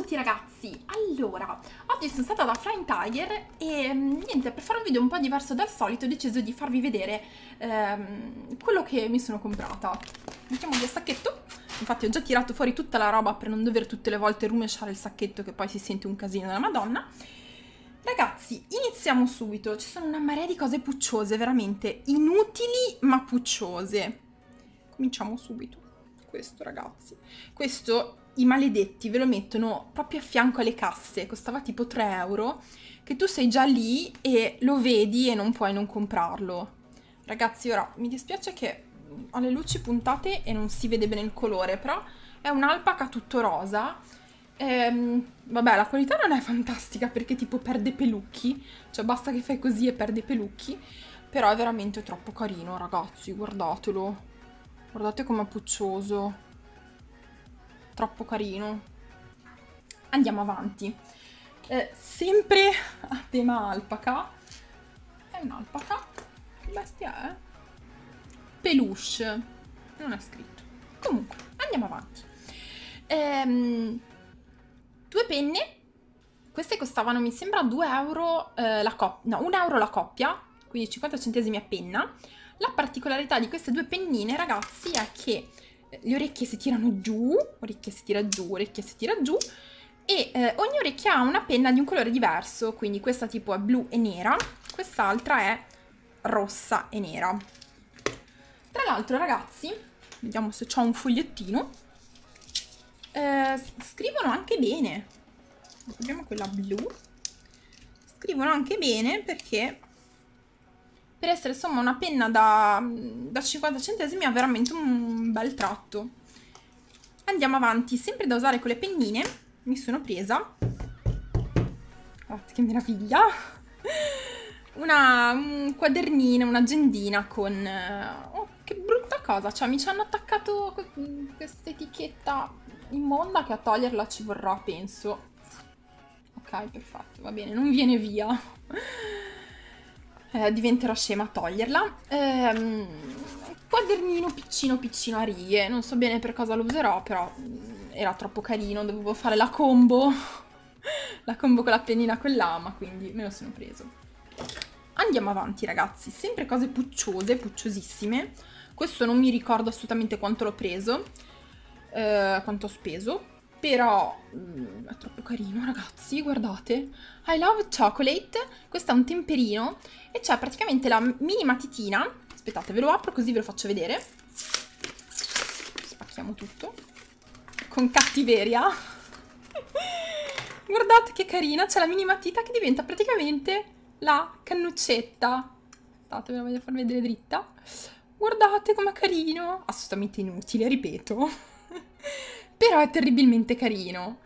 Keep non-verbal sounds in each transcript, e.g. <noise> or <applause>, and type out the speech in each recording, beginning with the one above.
tutti ragazzi, allora, oggi sono stata da Flying Tiger e mm, niente, per fare un video un po' diverso dal solito ho deciso di farvi vedere ehm, quello che mi sono comprata. Mettiamo via il sacchetto, infatti ho già tirato fuori tutta la roba per non dover tutte le volte rumesciare il sacchetto che poi si sente un casino della madonna. Ragazzi, iniziamo subito, ci sono una marea di cose pucciose, veramente inutili ma pucciose. Cominciamo subito. Questo ragazzi, questo i maledetti ve lo mettono proprio a fianco alle casse, costava tipo 3 euro, che tu sei già lì e lo vedi e non puoi non comprarlo. Ragazzi, ora mi dispiace che ho le luci puntate e non si vede bene il colore, però è un'alpaca tutto rosa. Ehm, vabbè, la qualità non è fantastica perché tipo perde pelucchi, cioè basta che fai così e perde pelucchi, però è veramente troppo carino, ragazzi, guardatelo. Guardate com'è puccioso troppo carino. Andiamo avanti. Eh, sempre a tema alpaca. È un'alpaca. Che bestia è? Peluche. Non è scritto. Comunque, andiamo avanti. Ehm, due penne. Queste costavano, mi sembra, 2 euro eh, la coppia. No, 1 euro la coppia. Quindi 50 centesimi a penna. La particolarità di queste due pennine, ragazzi, è che le orecchie si tirano giù, orecchia si tira giù, orecchia si tira giù e eh, ogni orecchia ha una penna di un colore diverso, quindi questa tipo è blu e nera, quest'altra è rossa e nera. Tra l'altro ragazzi, vediamo se ho un fogliettino, eh, scrivono anche bene, vediamo quella blu, scrivono anche bene perché per essere insomma una penna da, da 50 centesimi ha veramente un bel tratto. Andiamo avanti, sempre da usare con le pennine, mi sono presa, guardate che meraviglia, <laughs> una, un quadernino, un'agendina con, oh che brutta cosa, cioè mi ci hanno attaccato questa etichetta immonda che a toglierla ci vorrà penso. Ok, perfetto, va bene, non viene via <laughs> eh, diventerò scema a toglierla. Ehm, quadernino piccino piccino a righe, non so bene per cosa lo userò, però mm, era troppo carino, dovevo fare la combo, <laughs> la combo con la pennina con l'ama, quindi me lo sono preso. Andiamo avanti ragazzi, sempre cose pucciose, pucciosissime. Questo non mi ricordo assolutamente quanto l'ho preso, eh, quanto ho speso, però mm, è troppo carino, ragazzi, guardate. I love chocolate. Questo è un temperino e c'è praticamente la mini matitina. Aspettate, ve lo apro così ve lo faccio vedere. Spacchiamo tutto. Con cattiveria. <laughs> guardate che carina, c'è la mini matita che diventa praticamente la cannuccetta. Aspettate, ve la voglio far vedere dritta. Guardate com'è carino. Assolutamente inutile, ripeto <laughs> però è terribilmente carino.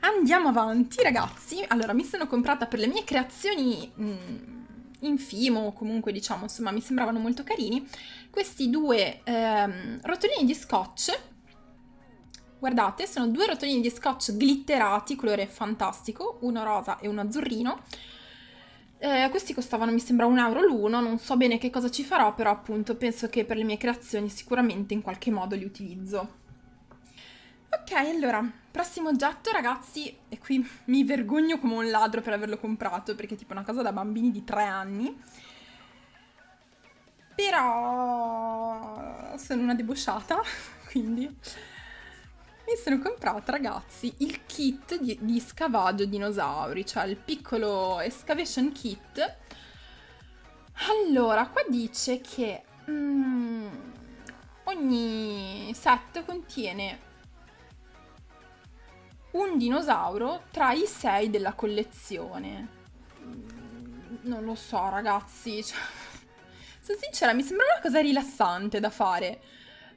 Andiamo avanti, ragazzi. Allora, mi sono comprata per le mie creazioni mh, mm, in Fimo, comunque diciamo, insomma, mi sembravano molto carini, questi due ehm, rotolini di scotch. Guardate, sono due rotolini di scotch glitterati, colore fantastico, uno rosa e uno azzurrino. Eh, questi costavano, mi sembra, un euro l'uno, non so bene che cosa ci farò, però appunto penso che per le mie creazioni sicuramente in qualche modo li utilizzo. Ok, allora, prossimo oggetto, ragazzi, e qui mi vergogno come un ladro per averlo comprato, perché è tipo una cosa da bambini di tre anni. Però sono una debosciata, <laughs> quindi mi sono comprata, ragazzi, il kit di, di scavaggio dinosauri, cioè il piccolo excavation kit. Allora, qua dice che mm, ogni set contiene un dinosauro tra i sei della collezione. Non lo so, ragazzi. <laughs> Cioè, sono sincera, mi sembra una cosa rilassante da fare.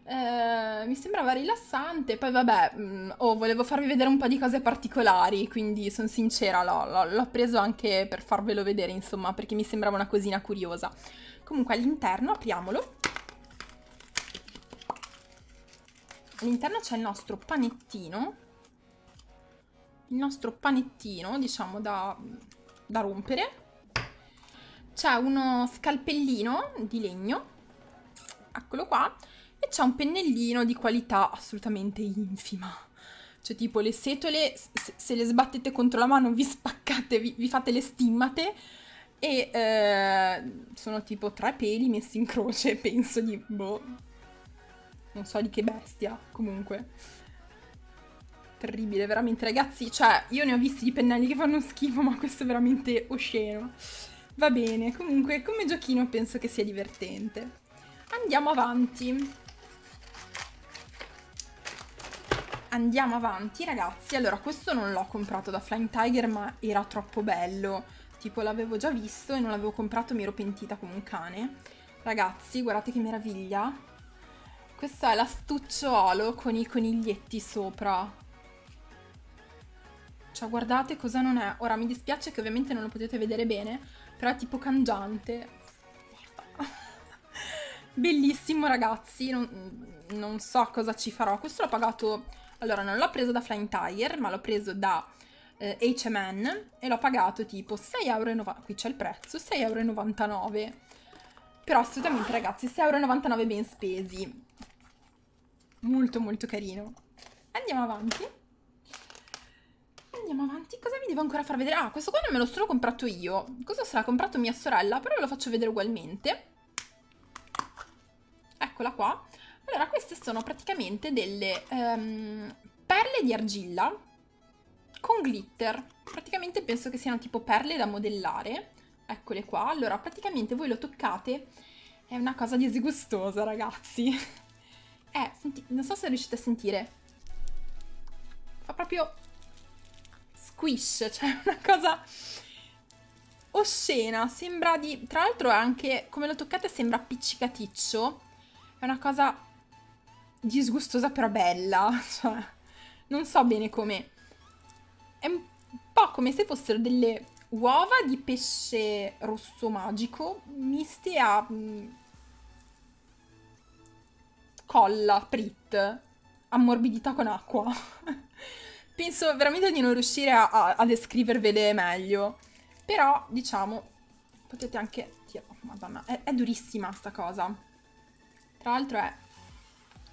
Eh, mi sembrava rilassante, poi vabbè, mm, oh, volevo farvi vedere un po' di cose particolari, quindi sono sincera, l'ho preso anche per farvelo vedere, insomma, perché mi sembrava una cosina curiosa. Comunque all'interno, apriamolo. All'interno c'è il nostro panettino il nostro panettino, diciamo, da, da rompere. C'è uno scalpellino di legno, eccolo qua, e c'è un pennellino di qualità assolutamente infima. Cioè tipo le setole, se, le sbattete contro la mano vi spaccate, vi, vi fate le stimmate e eh, sono tipo tre peli messi in croce, <laughs> penso di... boh, non so di che bestia, comunque. Terribile, veramente, ragazzi, cioè, io ne ho visti di pennelli che fanno schifo, ma questo è veramente osceno. Va bene, comunque, come giochino penso che sia divertente. Andiamo avanti. Andiamo avanti, ragazzi. Allora, questo non l'ho comprato da Flying Tiger, ma era troppo bello. Tipo, l'avevo già visto e non l'avevo comprato, mi ero pentita come un cane. Ragazzi, guardate che meraviglia. Questo è l'astucciolo con i coniglietti sopra. Cioè, guardate cosa non è. Ora, mi dispiace che ovviamente non lo potete vedere bene, però è tipo cangiante. <laughs> Bellissimo, ragazzi. Non, non, so cosa ci farò. Questo l'ho pagato... Allora, non l'ho preso da Flying Tire, ma l'ho preso da eh, H&M e l'ho pagato tipo 6,90€. Qui c'è il prezzo, 6,99€. Però assolutamente, ragazzi, 6,99€ ben spesi. Molto, molto carino. Andiamo avanti. Andiamo avanti. Cosa vi devo ancora far vedere? Ah, questo qua non me lo sono comprato io. Questo se l'ha comprato mia sorella, però ve lo faccio vedere ugualmente. Eccola qua. Allora, queste sono praticamente delle um, perle di argilla con glitter. Praticamente penso che siano tipo perle da modellare. Eccole qua. Allora, praticamente voi lo toccate. È una cosa disgustosa, ragazzi. <laughs> Eh, senti, non so se riuscite a sentire. Fa proprio squish, <laughs> cioè una cosa oscena. Sembra di... Tra l'altro anche, come lo toccate, sembra appiccicaticcio. È una cosa disgustosa però bella. <laughs> Cioè, non so bene come... È un po' come se fossero delle uova di pesce rosso magico miste a mm, colla, prit, ammorbidità con acqua. <laughs> Penso veramente di non riuscire a, a, a descrivervele meglio. Però, diciamo, potete anche... Oh, madonna, è, è, durissima sta cosa. Tra l'altro è...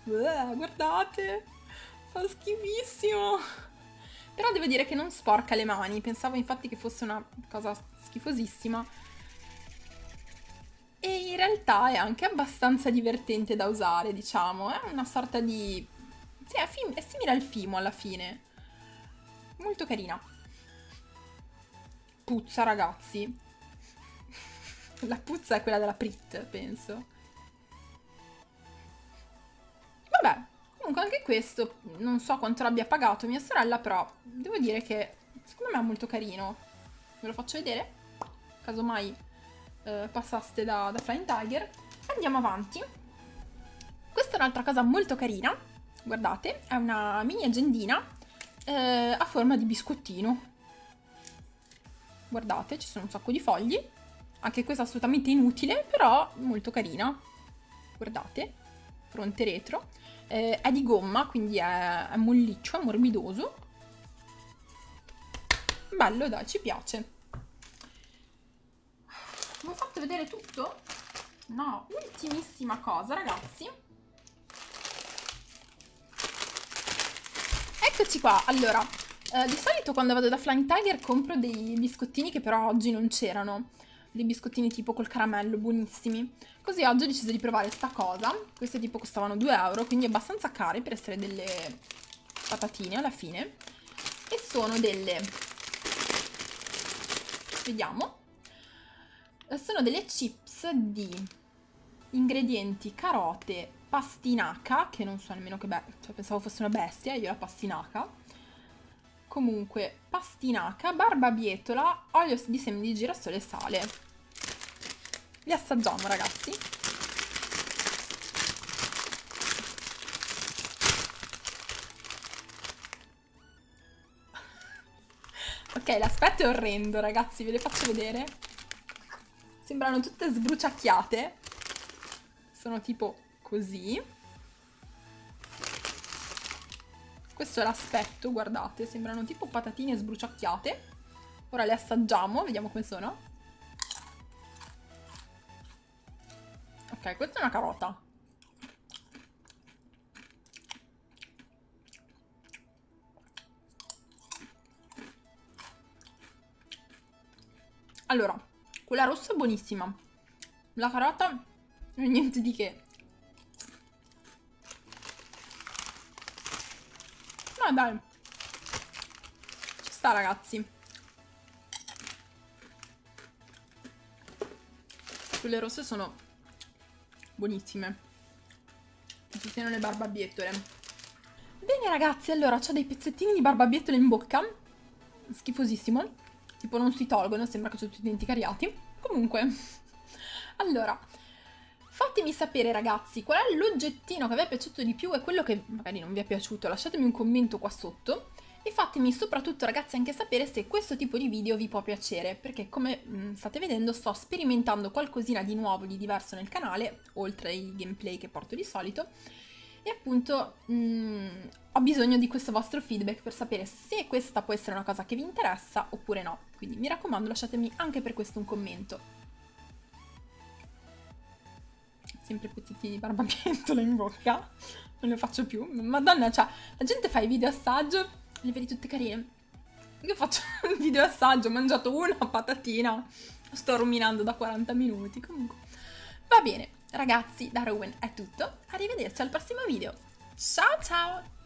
Uh, guardate! Fa schifissimo! Però devo dire che non sporca le mani. Pensavo infatti che fosse una cosa schifosissima. E in realtà è anche abbastanza divertente da usare, diciamo. È una sorta di... Sì, è, è simile al Fimo alla fine. Molto carina. Puzza, ragazzi. <laughs> La puzza è quella della Prit, penso. Vabbè, comunque anche questo, non so quanto l'abbia pagato mia sorella, però devo dire che secondo me è molto carino. Ve lo faccio vedere, casomai eh, passaste da, da Flying Tiger. Andiamo avanti. Questa è un'altra cosa molto carina, guardate, è una mini agendina eh, a forma di biscottino. Guardate, ci sono un sacco di fogli. Anche questa assolutamente inutile, però molto carina. Guardate, fronte retro. Eh, è di gomma, quindi è, è molliccio, è morbidoso. Bello, dai, ci piace. Vi ho fatto vedere tutto? No, ultimissima cosa, ragazzi. Eccoci qua, allora, eh, di solito quando vado da Flying Tiger compro dei biscottini che però oggi non c'erano, dei biscottini tipo col caramello, buonissimi. Così oggi ho deciso di provare sta cosa, queste tipo costavano 2 euro, quindi abbastanza care per essere delle patatine alla fine. E sono delle, vediamo, sono delle chips di ingredienti carote, pastinaca, che non so nemmeno che be cioè pensavo fosse una bestia, io la pastinaca. Comunque, pastinaca, barbabietola, olio di semi di girasole e sale. Li assaggiamo, ragazzi. <laughs> ok, l'aspetto è orrendo, ragazzi, ve le faccio vedere. Sembrano tutte sbruciacchiate. Sono tipo così. Questo è l'aspetto, guardate, sembrano tipo patatine sbruciacchiate. Ora le assaggiamo, vediamo come sono. Ok, questa è una carota. Allora, quella rossa è buonissima. La carota niente di che. No, dai. Ci sta, ragazzi. Quelle rosse sono buonissime. Ci siano le barbabiettole. Bene, ragazzi, allora ho dei pezzettini di barbabiettole in bocca. Schifosissimo. Tipo non si tolgono, sembra che sono tutti denti cariati. Comunque, <laughs> allora, fatemi sapere ragazzi qual è l'oggettino che vi è piaciuto di più e quello che magari non vi è piaciuto. Lasciatemi un commento qua sotto e fatemi soprattutto ragazzi anche sapere se questo tipo di video vi può piacere perché come mh, mm, state vedendo sto sperimentando qualcosina di nuovo, di diverso nel canale oltre ai gameplay che porto di solito e appunto mh, mm, ho bisogno di questo vostro feedback per sapere se questa può essere una cosa che vi interessa oppure no. Quindi mi raccomando lasciatemi anche per questo un commento. Sempre di barbabietola <laughs> in bocca, non ne faccio più. Madonna, cioè, la gente fa i video assaggio, le vedi tutte carine. Io faccio <laughs> un video assaggio, ho mangiato una patatina, sto ruminando da 40 minuti, comunque. Va bene, Ragazzi, da Rowan è tutto, arrivederci al prossimo video. Ciao ciao!